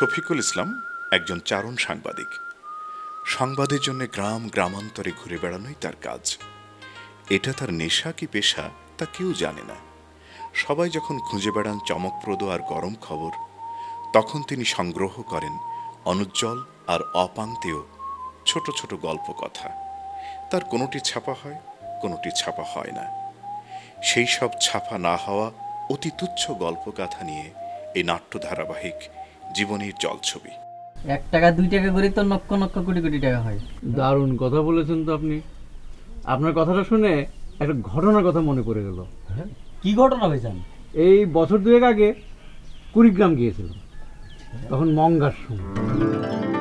শফিকুল ইসলাম একজন চারণ সাংবাদিক। সংবাদের জন্য গ্রাম, গ্রামান্তরে ঘুরে বেড়ানোই তার কাজ। এটা তার নেশা কি পেশা, তা কেউ জানে না। সবাই যখন খুঁজে বেড়ান চমকপ্রদ আর গরম খবর, তখন তিনি সংগ্রহ করেন অনুজ্জ্বল আর অপান্তেয় ছোট ছোট গল্প কথা। তার কোনোটি ছাপা হয়, কোনোটি ছাপা হয় না। সেই সব ছাপা না হওয়া অতি তুচ্ছ গল্পগাথা নিয়ে এই নাট্য ধারাবাহিক জীবনের জলছবি। এক টাকা দুই টাকা করে তো নক্ষ নক্ষ কোটি কোটি টাকা হয়। দারুণ কথা বলেছেন তো আপনি। আপনার কথাটা শুনে একটা ঘটনার কথা মনে পড়ে গেল। কি ঘটনা হয়েছেন এই বছর দুয়েক আগে কুড়িগ্রাম গিয়েছিলাম। তখন মঙ্গার সময়।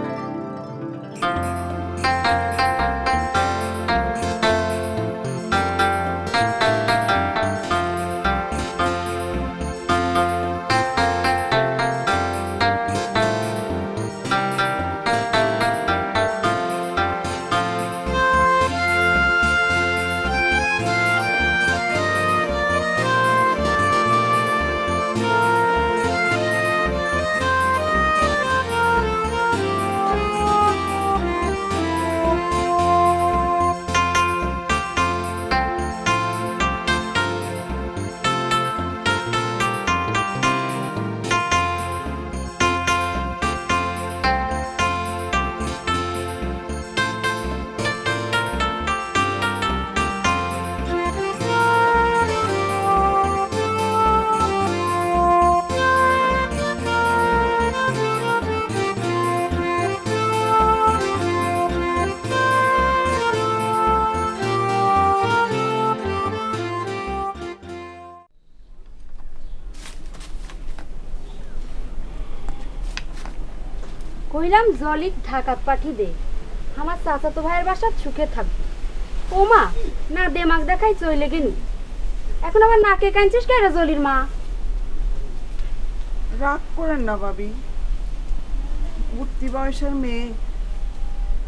কইলাম জলিক ঢাকাত পাঠি দে। আমার চাচাতো ভাইয়ের বাসা সুখে থাকবে। ও মা না দেমাগ দেখাই চইলে গেনু। এখন আবার নাকে কাঁদছিস কে রে জলির মা? রাগ করেন না ভাবি। উঠতি বয়সের মেয়ে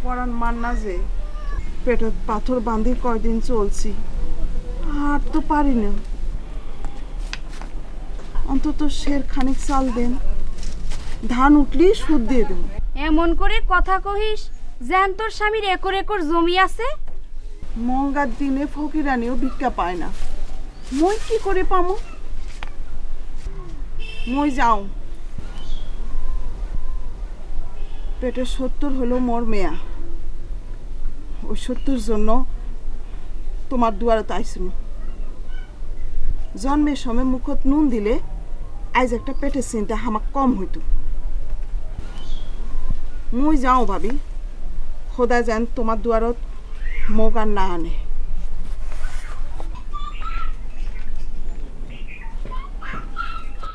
পরান মান না যে। পেটত পাথর বাঁধি কয়দিন চলছি। আর তো পারি না। অন্তত শের খানিক চাল দেন। ধান উঠলি সুদ দিয়ে দেব। এমন করে কথা কহিস যেন তোর স্বামীর একর একর জমি আছে। মঙ্গার দিনে ফকিরানিও ভিক্ষা পায় না। মই কি করে পামো? মই যাও। পেটে সত্তর হলো মোর মেয়া। ওই সত্তর জন্য তোমার দুয়ারে তাইছিল জন্মের সময় মুখত নুন দিলে আজ একটা পেটের চিন্তা আমাক কম হইতো। মুই যাও ভাবি। খোদা যেন তোমার দুয়ারত মোক আর না আনে।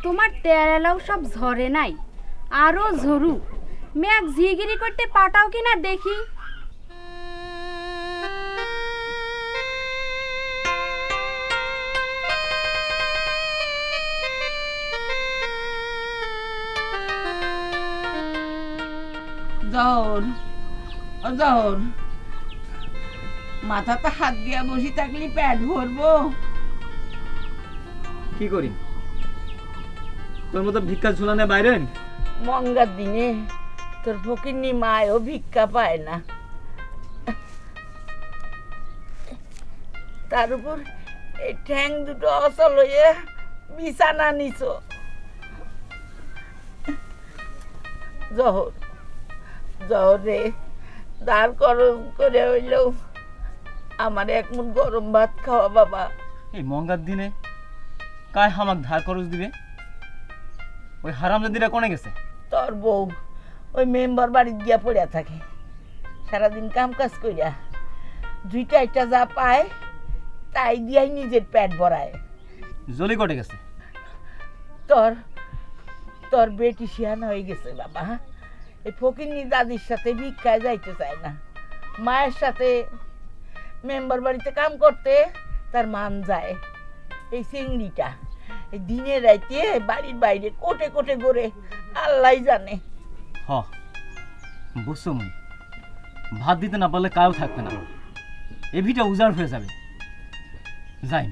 তোমার তেরেলাও সব ঝরে নাই। আরও ঝরু মেয়াক ঝিগিরি করতে পাটাও কিনা দেখি। ও জহর মাথাতে হাত দিয়া বসি থাকলি পেট ভরবো। কি করি? তোর মতো ভিক্ষা ঝুলানে বাইরে? মঙ্গার দিনে তোর ফকিরনি মায়ও ভিক্ষা পায় না। তার উপর এই ঠ্যাং দুটো অচল হয়ে বিছানা নিছ। জহর। জহর রে দাঁড় গরম করে হইলেও আমার এক মুঠ গরম ভাত খাওয়া বাবা। এই মঙ্গার দিনে কায় হামাক ধার খরচ দিবে? ওই হারামজাদিরা কোনে গেছে? তোর বউ ওই মেম্বার বাড়িতে গিয়া পড়িয়া থাকে। সারাদিন কাম কাজ করিয়া দুইটা একটা যা পায় তাই দিয়াই নিজের পেট ভরায়। জলি কটে গেছে? তোর তোর বেটি শিয়ান হয়ে গেছে বাবা এই ফকিরনি দাদির সাথে ভিক্ষায় যাইতে চায় না। মায়ের সাথে মেম্বার বাড়িতে কাম করতে তার মান যায়। এই চিংড়িটা এই দিনে রাইতে বাড়ির বাইরে কোটে কোটে করে আল্লাহ জানে। হ, বুঝছ ভাত দিতে না পারলে কাউ থাকবে না। এভিটা উজাড় হয়ে যাবে। যাই।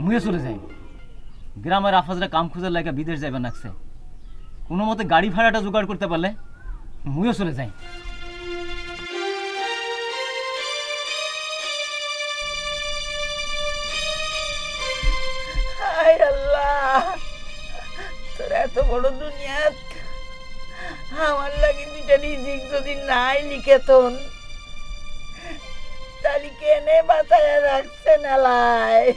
মুয়ে চলে যাই। গ্রামের আফাজরা কাম খুঁজার লাগে বিদেশ যাইবে নাকছে। কোনো মতে গাড়ি ভাড়াটা জোগাড় করতে পারলে মুইও চলে যাই। এত বড় দুনিয়াত। আমার লাগে দুইটা রিজিক যদি নাই লিখেতন তাহলে কেনে বাঁচায় রাখছে নালায়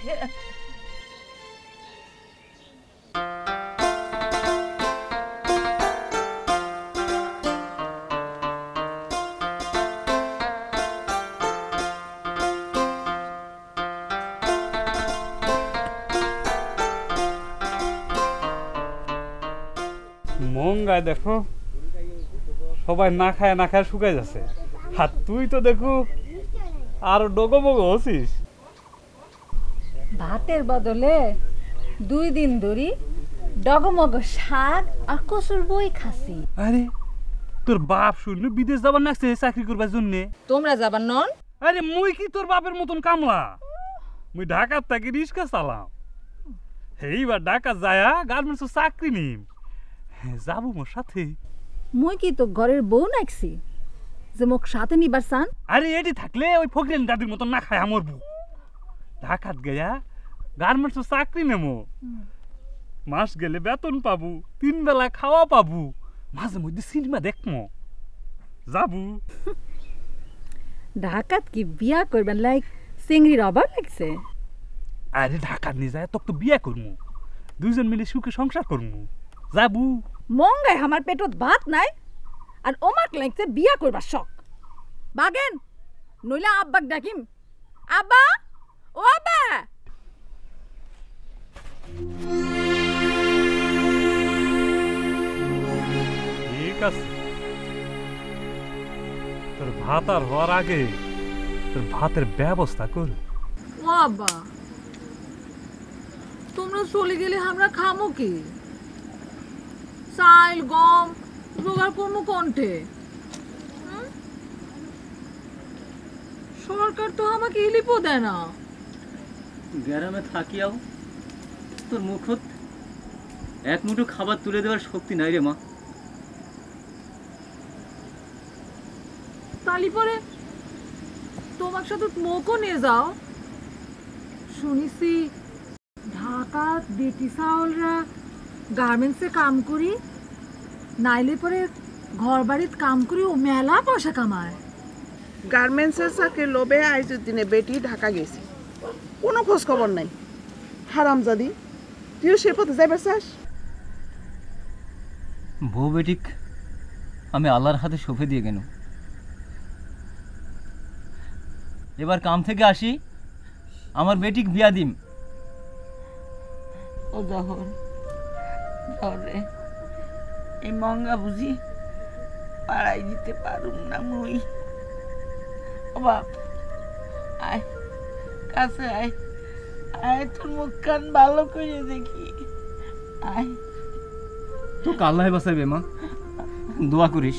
মঙ্গায় দেখো সবাই না খায় না খায় শুকাই যাচ্ছে। আর তুই তো দেখো আর ডগমগ হচ্ছিস ভাতের বদলে দুই দিন ধরি ডগমগ শাক আর কচুর বই খাসি। আরে তোর বাপ শুনলে বিদেশ যাবার নাকছে চাকরি করবার জন্য। তোমরা যাবার নন? আরে মুই কি তোর বাপের মতন কামলা? মুই ঢাকার থেকে রিক্সা চালাম এইবার ঢাকা যায়া গার্মেন্টস চাকরি নিম। যাব মোর সাথে। মুই কি তো ঘরের বউ নাকছি যে মোক সাথে নিবার চান? আরে এটি থাকলে ওই ফকরেন দাদির মতন না খায় আমার বউ। ঢাকাত গেয়া গার্মেন্টস চাকরি নেমো। মাস গেলে বেতন পাবো তিন বেলা খাওয়া পাবো। মাঝে মধ্যে সিনেমা দেখমো। যাব। ঢাকাত কি বিয়া করবেন? লাইক চিংড়ির অভাব লাগছে? আরে ঢাকাত নিয়ে যায় তোকে তো বিয়া করমু। দুইজন মিলে সুখে সংসার করমু। যাবু। মঙ্গায় আমার পেটত ভাত নাই আর ওমাক লাগছে বিয়া করবার শখ। বাগেন নইলে আব্বাক ডাকিম। আব্বা ও আব্বা! ঠিক আছে। তোর ভাত আর হওয়ার আগে তোর ভাতের ব্যবস্থা কর। ও আব্বা তোমরা চলে গেলে আমরা খামো কি? চাইল গম জোগাড় করব কণ্ঠে? সরকার তো আমাকে ইলিপও দেয় না। গ্রামে থাকিয়াও তোর মুখত এক মুঠো খাবার তুলে দেওয়ার শক্তি নাই রে মা। তালি পরে তোমার সাথে মোকও নিয়ে যাও। শুনিছি ঢাকা বেটি চাউলরা গার্মেন্টসে কাম করি নাইলে পরে ঘর বাড়িত কাম করি ও মেলা পয়সা কামায়। গার্মেন্টসের চাকরি লোভে আইজুর দিনে বেটি ঢাকা গেছি। কোনো খোঁজ খবর নাই। হারামজাদি তুইও সে পথে যাইবার চাস? বউ বেটিক আমি আল্লাহর হাতে সঁপে দিয়ে গেল এবার কাম থেকে আসি আমার বেটিক বিয়া দিম। ও ধরে এই মঙ্গা বুঝি পাড়াই দিতে পারুম না মুই। ও বাপ, আয়, কাছে আয়। আয় তোর মুখ কান ভালো করে দেখি। আয়। তো আল্লাহ বাসাইবে মা। দোয়া করিস।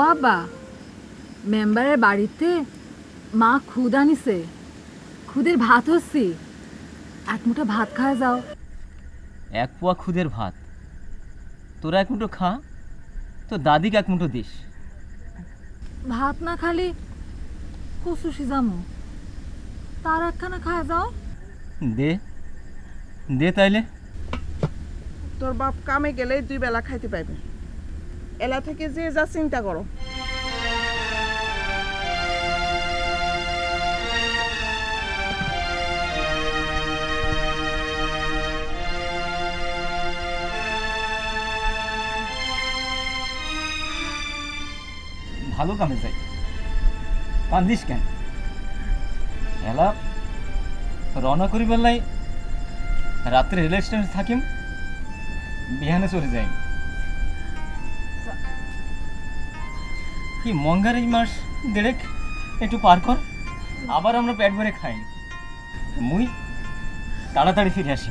ও আব্বা মেম্বারের বাড়িতে মা খুদ আনিছে। খুদের ভাত হচ্ছি। এক মুঠো ভাত খায় যাও। এক পোয়া খুদের ভাত। তোরা এক মুঠো খা। তো দাদিকে এক মুঠো দিস। ভাত না খালি কচু সিজামো। তার একখানা খায় যাও। দে। দে তাইলে। তোর বাপ কামে গেলে দুই বেলা খাইতে পাইবে। এলা থেকে যে যা চিন্তা করো। ভালো কামে যাই। কান্দিস কেন? এলা, রওনা করি বেলাই রাত্রে রেল স্টেশনে থাকিম, বিহানে চলে যাই কি মঙ্গার এই মাস দেড়েক একটু পার কর, আবার আমরা পেট ভরে খাই। মুই তাড়াতাড়ি ফিরে আসি।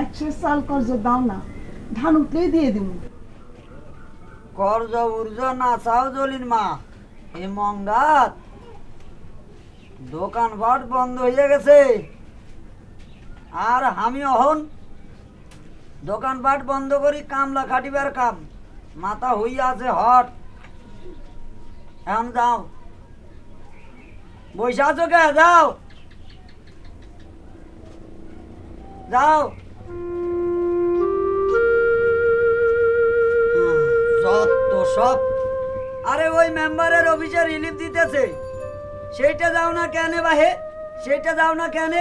একশো চাল কর্জ দাও না। ধান উঠলেই দিয়ে দিব করজ উর্জ না চাও জলির মা, এ মঙ্গাত দোকানপাট বন্ধ হয়ে গেছে। আর আমি অহন দোকানপাট বন্ধ করি কামলা খাটিবার কাম। মাথা হইয়া হট। এখন যাও। বৈশা কে? যাও। যাও যত সব। আরে ওই মেম্বারের অফিসে রিলিফ দিতেছে। সেইটা যাও না কেন বাহে, সেইটা যাও না কেন।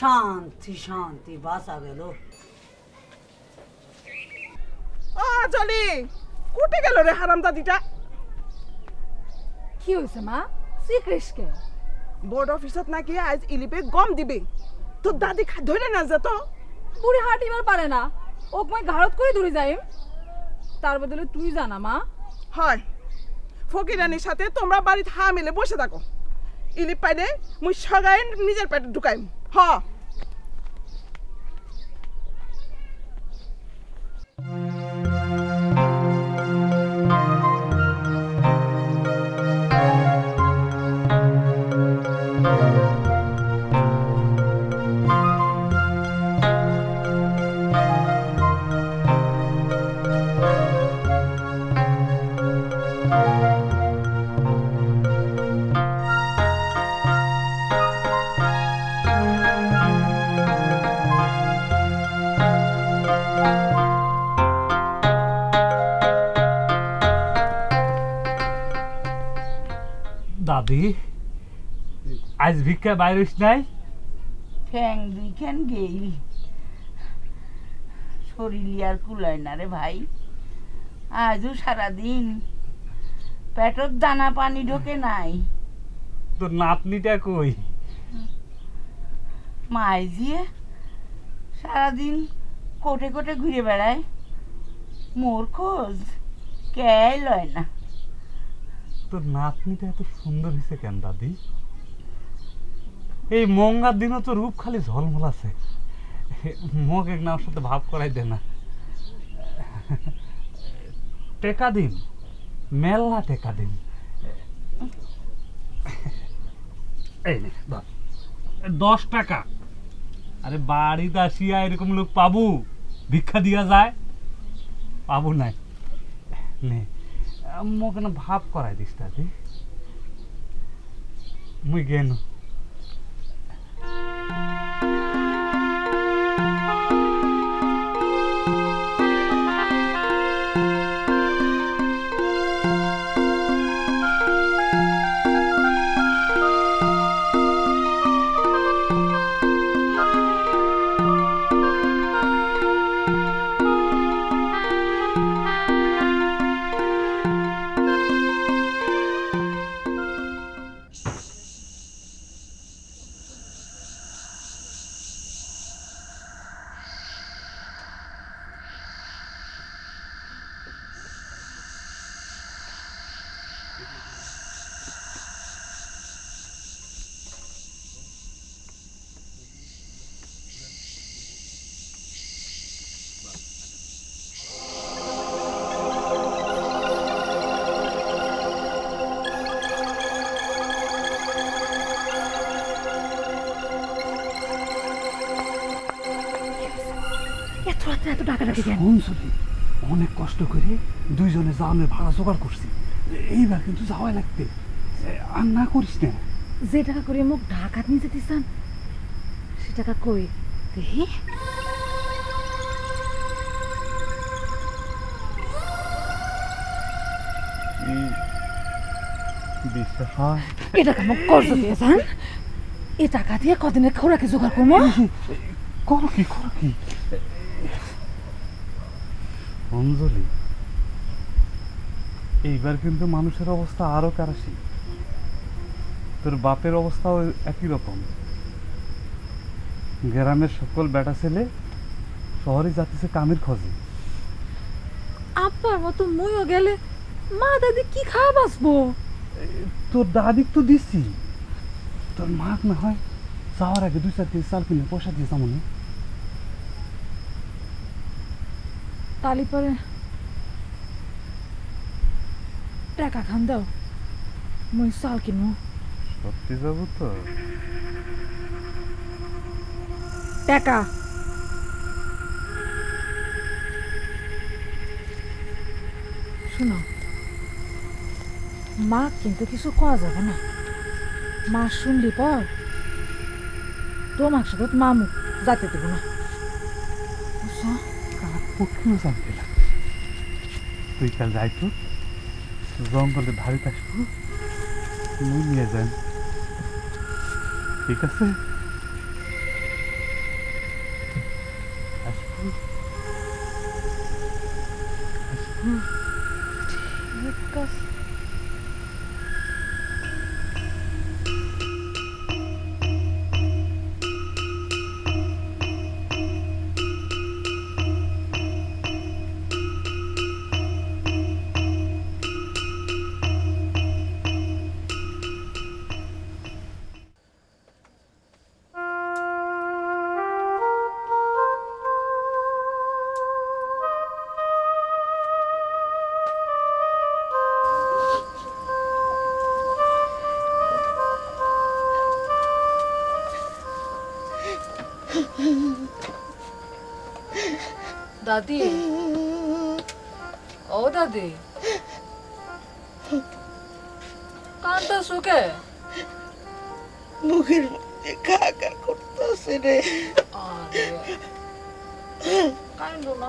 শান্তি শান্তি বাসা গেল। জলি কোটে গেল রে হারাম দাদিটা কি হয়েছে মা? শ্রীকৃষ্ণকে? বোর্ড অফিসত নাকি আজ ইলিপে গম দিবে। তোর দাদি ধরে না যেত বুড়ি হাঁটিবার পারে না। ওক মই ঘাড়ত করে ধরে যাইম। তার বদলে তুই জানা মা। হয়। ফকিরানির সাথে তোমরা বাড়িতে হা মিলে বসে থাকো। ইলিপ পাইলে মুই সগাই নিজের পেটে ঢুকাইম। হ। আজ ভিক্ষা বাইরিস নাই? ঠ্যাং দুইখান গেইল শরীর আর কুলায় না রে ভাই। আজও সারাদিন পেটর দানা পানি ঢোকে নাই। তোর নাতনিটা কই? মাই দিয়ে সারাদিন কোটে কোটে ঘুরে বেড়ায়। মোর খোঁজ কে লয় না। তোর নাতনিটা এত সুন্দর হয়েছে কেন দাদি? এই মঙ্গার দিনও তো রূপ খালি ঝলমল আছে। মোক এক নাম সাথে ভাব করাই দে না। টেকা দিন মেলা টেকা দিন। এই। দশ টাকা। আরে বাড়িতে আসিয়া এরকম লোক পাবো? ভিক্ষা দিয়া যায়? পাবো নাই নে, মোক ভাব করাই দিস দাদি মুই গেন। শোন শুধু অনেক কষ্ট করে দুইজনে যাওয়ানোর ভাড়া জোগাড় করছি এইবার কিন্তু যাওয়াই লাগবে। আর না করিস না। যে টাকা করে মোক ঢাকাত নিয়ে যেতে চান সে টাকা কই? দেখি। বিশ্বাস হয়? এ টাকা মোক কর্জ দিয়ে যান এ টাকা দিয়ে কদিনের খোরাকে জোগাড় করব করো কি করো কি? অঞ্জলি এইবার কিন্তু মানুষের অবস্থা আরও কারাসি। তোর বাপের অবস্থাও একই রকম। গ্রামের সকল বেটা ছেলে শহরে যাতেছে কামের খোঁজে। আব্বার মতো মইও গেলে মা দাদি কি খাওয়া বাঁচবো? তোর দাদিক তো দিছি। তোর মাক না হয় যাওয়ার আগে দুই চার কেজি চাল কিনে পয়সা দিয়ে মনে তালি পরে টাকা খান দাও। মই চাল কিনো। সত্যি যাব তো? টাকা। শুনো মা কিন্তু কিছু কোয়া যাবে না। মা শুনলি পর তোমার সাথে মামু যাতে দেবো না। কার পক্ষেও জানতে না। তুই কাল যাইতো জঙ্গলে ধারে আসব মুই নিয়ে যান। ঠিক আছে? দাদি। ও দাদি। কান্তা সুখে? মুখের মধ্যে খা খা করতেছে রে। আরে। কান্দো না।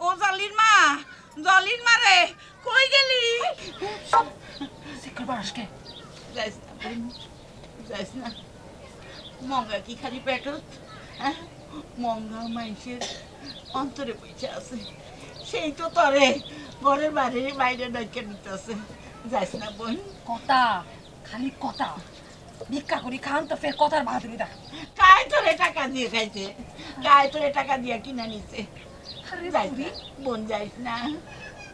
ও জলির মা জলির মা রে কই গেলি? বাসকে যাইস না যাইস না। মঙ্গা কি খালি পেটত হ্যাঁ? মঙ্গা মাইসের অন্তরে পয়সা আছে। সেই তো তরে ঘরের বাইরে বাইরে ডাইকে নিতেছে। যাইস না বোন। কথা খালি কথা। ভিক্ষা করি খান তো ফের কথার বাহাদুরি দেখ কায় তোরে টাকা দিয়ে খাইছে? কায় তোরে টাকা দিয়ে কিনা নিছে? আরে যাইস বোন যাইস না।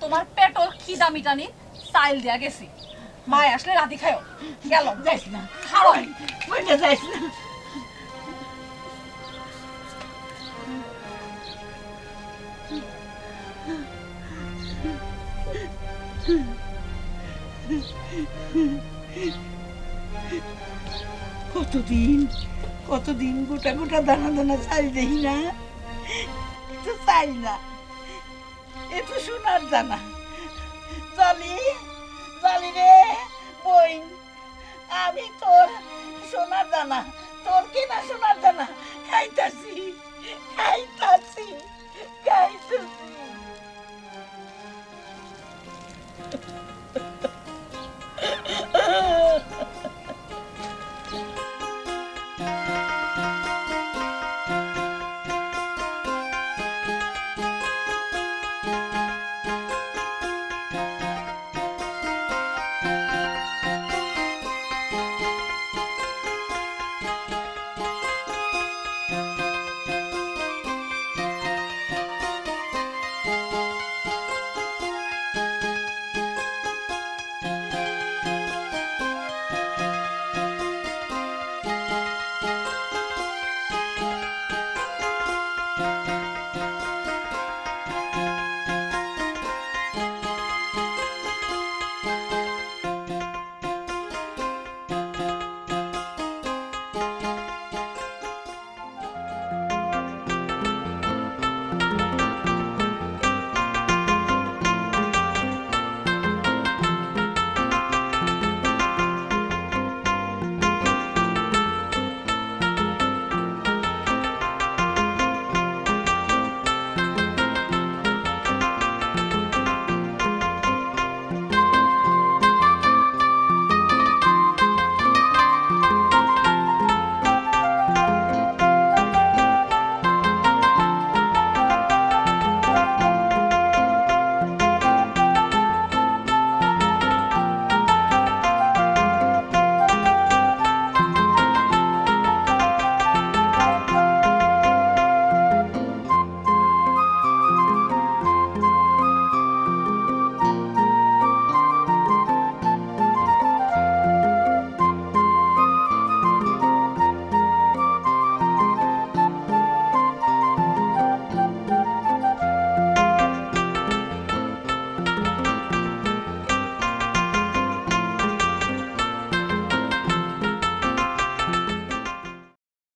তোমার পেটর খিদা মিটানি সাইল দিয়া গেছি। মায় আসলে রাতি খায়ও গেল। যাইস না। খাওয়াই বোনটা যাইস না। কতদিন? কতদিন গোটা গোটা দানা দানা চাল দেখি না। তো চাই না। এ তো সোনার দানা। জলি জলি রে বই আমি তোর সোনার দানা।